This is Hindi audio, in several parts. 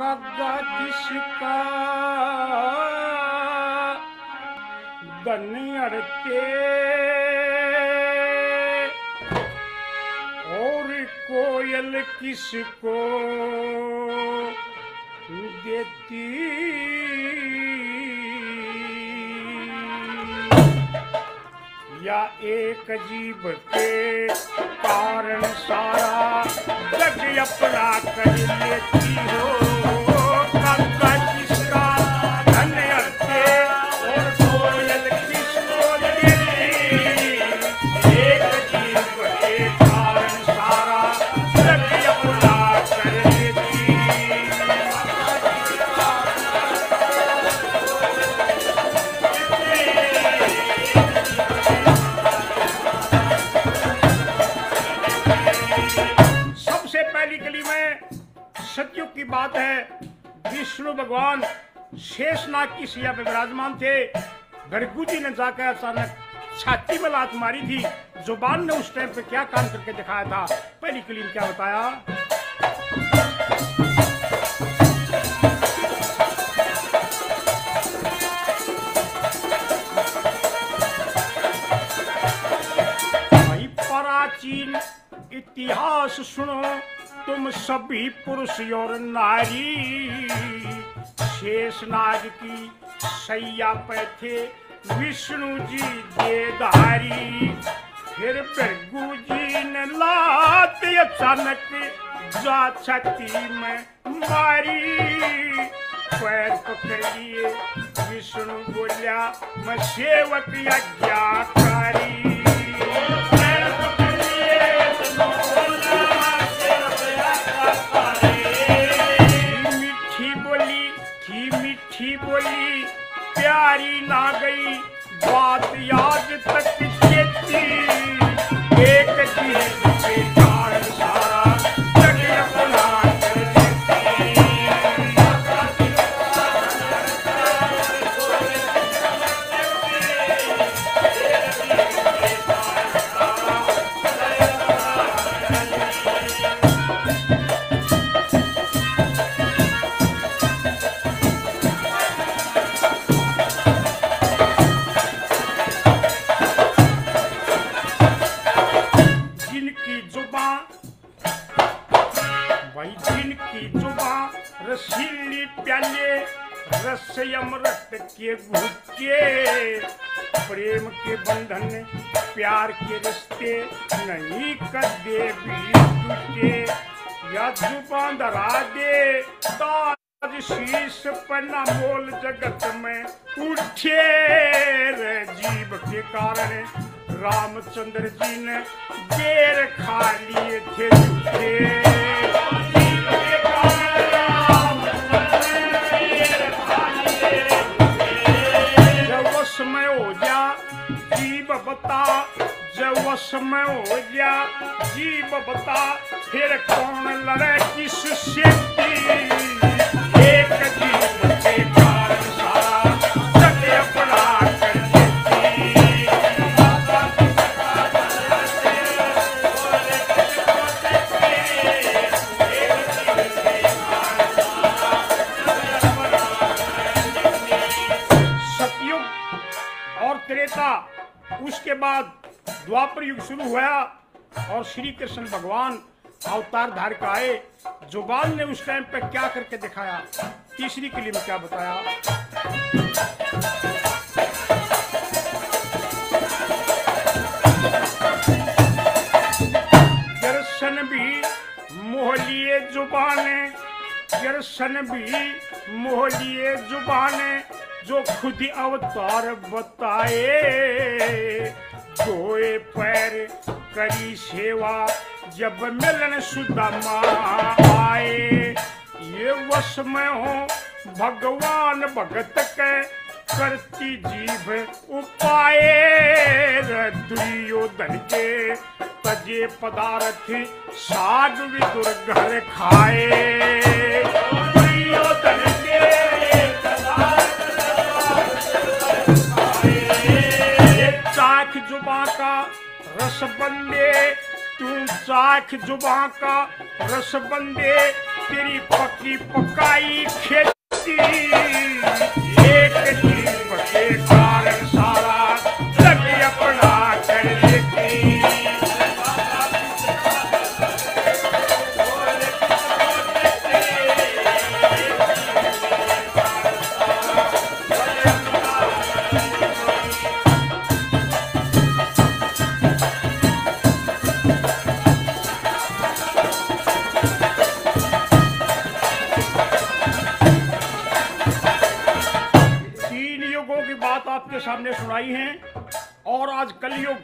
कग्गा जिसका धन अड़ते और कोयल किसको देती? या एक जीव के कारण सारा जग अपना कर लेती हो? भगवान शेषनाग की सिया पे विराजमान थे। भृगु जी ने जाकर अचानक छाती में लात मारी थी। ज़ुबान ने उस टाइम पे क्या काम करके दिखाया था? पहली क्लीन क्या बताया? प्राचीन इतिहास सुनो। तुम सभी पुरुष और नारी। शेषनाग की सैया पे थे विष्णु जी देधारी फिर भृगु जी ने लात अचानक जा छाती में मारी। पैर पकड़ विष्णु बोलिया, मैं सेवक यज्ञाकारी थी मीठी बोली प्यारी ना गई बात याद तक चेती। एक चीज़ के जिनकी जुबा रसीली प्याले रस अमृत के भूखे प्रेम के बंधन प्यार के रिश्ते नहीं कदे भी टूटे या जुबा धरा दे ताज शीश पन्ना मोल जगत में उठे जीव के कारण रामचंद्र जी ने बेर खा लिए थे झूठे बता, जब वो समय हो जा जीव बता, फिर कौन लड़े किस एक जीव के कारण और त्रेता उसके बाद द्वापर युग शुरू हुआ और श्री कृष्ण भगवान अवतार धार का आए। ज़ुबान ने उस टाइम पे क्या करके दिखाया? तीसरी कली में क्या बताया? भी मोहलिए जुबाने, दर्शन भी मोहलिए जुबाने। जो खुद अवतार बताए धोए पैर करी सेवा, जब मिलन सुदामा आए ये वश में हो, भगवान भगत के करती जीभ उपाय दुर्योधन के तजे पदार्थ साग विदुर घर खाए। तू साख जुबा का रस बंदे तेरी पक्की पकाई खेती। बात आपके सुनाई हैं। और आज कलयुग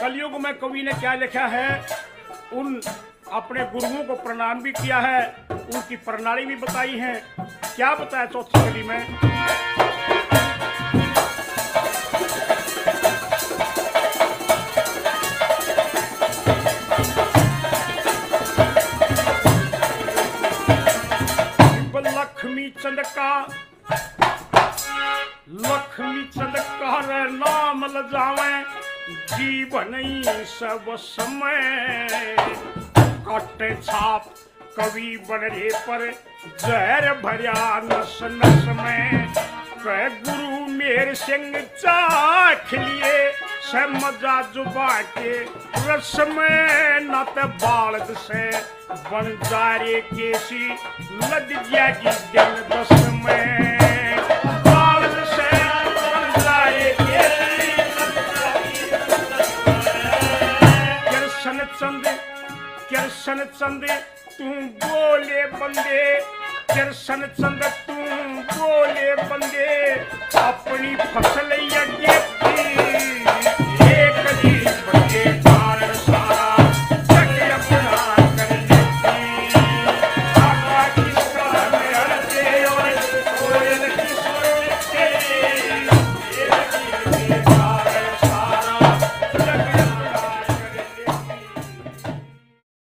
कलयुग में कवि ने क्या लिखा है? उन अपने गुरुओं को प्रणाम भी किया है, उनकी प्रणाली भी बताई है। क्या बताया चौथी कली में? कर नाम लजावे, जीवन ही सब समय। कटे छाप, कवि बनरे पर जहर भरिया नस नस में। कह गुरु मेर सिंह चाख लिए मज़ा जुबा के रस में। नत बालद से बंजारे केसी लद जागी दिन दस कृष्ण चंद तू बोले बंदे अपनी फ़सल की